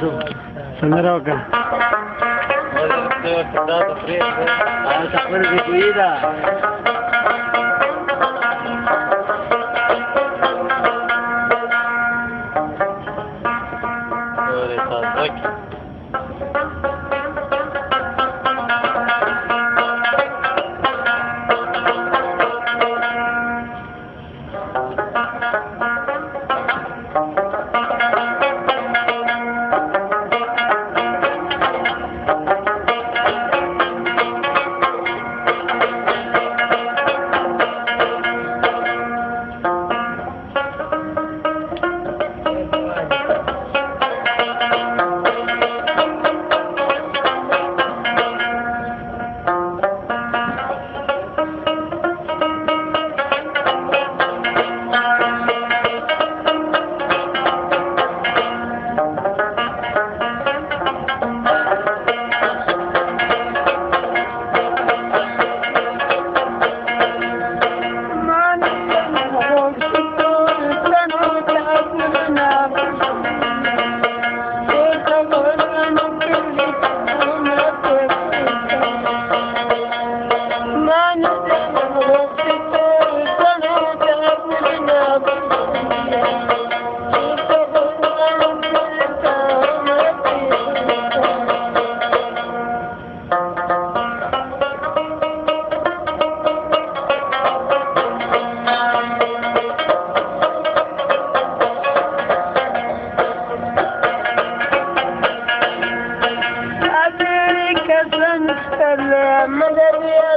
tú? Sandra Oca. Hola, ¿te has frío? Ah, esa fue mi cuida. मज़रिया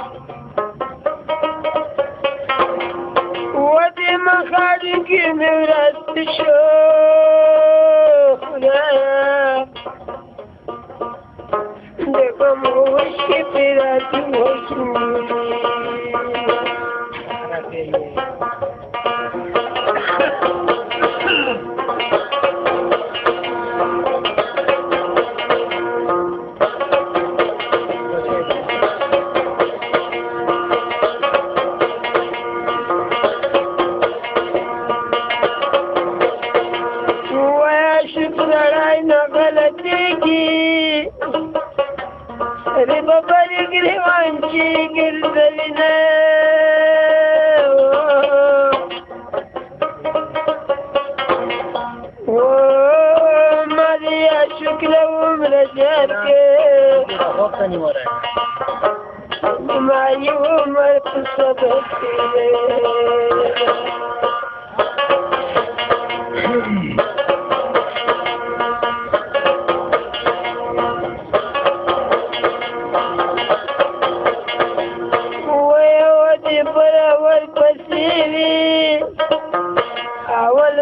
مخارج مرد شوخنا دقم وشك برد وشمنا عاشق سړی نه غلطېږي ربا بلې ګریوان چې ګرځلې نه ما يوم الصبر Thank you.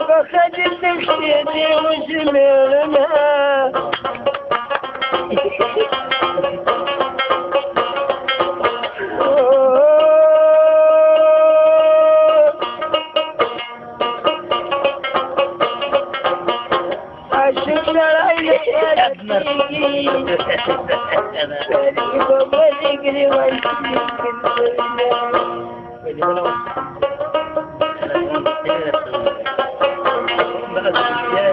Bakacık düştüğüm üzümüme Aşıklar ayrı Thank you. Yeah.